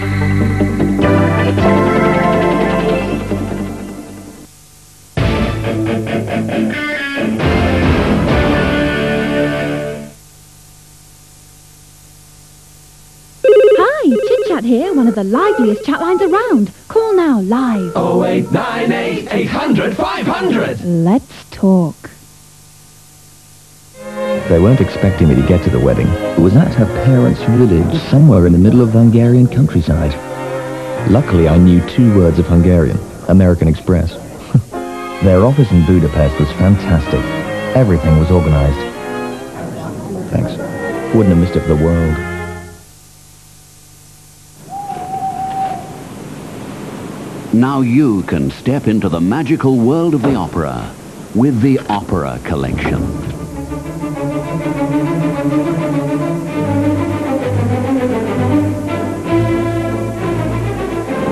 Hi, Chit Chat here, one of the liveliest chat lines around. Call now, live. 0898 800 500. Let's talk. They weren't expecting me to get to the wedding. It was at her parents' village, somewhere in the middle of the Hungarian countryside. Luckily, I knew two words of Hungarian, American Express. Their office in Budapest was fantastic. Everything was organized. Thanks. Wouldn't have missed it for the world. Now you can step into the magical world of the opera with the Opera Collection.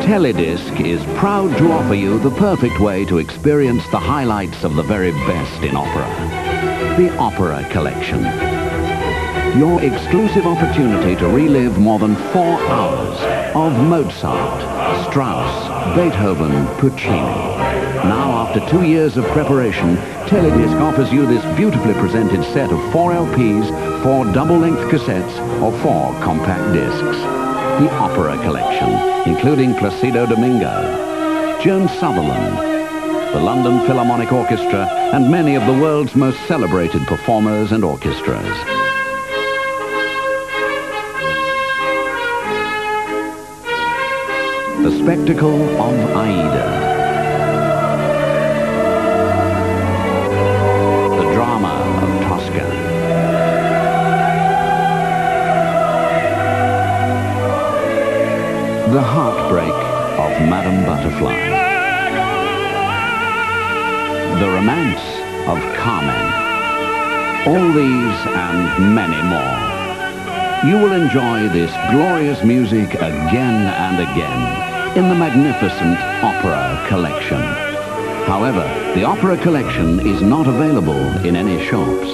Teledisc is proud to offer you the perfect way to experience the highlights of the very best in opera. The Opera Collection. Your exclusive opportunity to relive more than four hours of Mozart, Strauss, Beethoven, Puccini. Now, after two years of preparation, Teledisc offers you this beautifully presented set of four LPs, four double-length cassettes, or four compact discs. The Opera Collection, including Placido Domingo, Joan Sutherland, the London Philharmonic Orchestra, and many of the world's most celebrated performers and orchestras. The Spectacle of Aida. The Heartbreak of Madame Butterfly. The Romance of Carmen. All these and many more. You will enjoy this glorious music again and again in the magnificent Opera Collection. However, the Opera Collection is not available in any shops.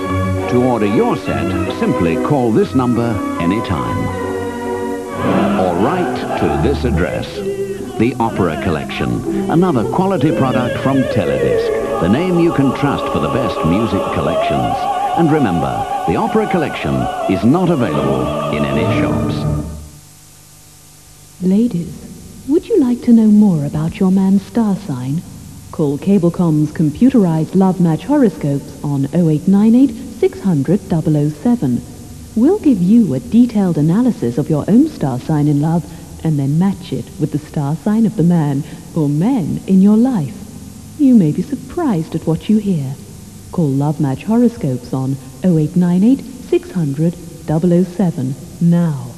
To order your set, simply call this number anytime. Or write to this address. The Opera Collection, another quality product from Teledisc, the name you can trust for the best music collections. And remember, the Opera Collection is not available in any shops. Ladies, would you like to know more about your man's star sign? Call Cablecom's computerized love match horoscopes on 0898 600 007. We'll give you a detailed analysis of your own star sign in love and then match it with the star sign of the man or men in your life. You may be surprised at what you hear. Call Love Match Horoscopes on 0898 600 007 now.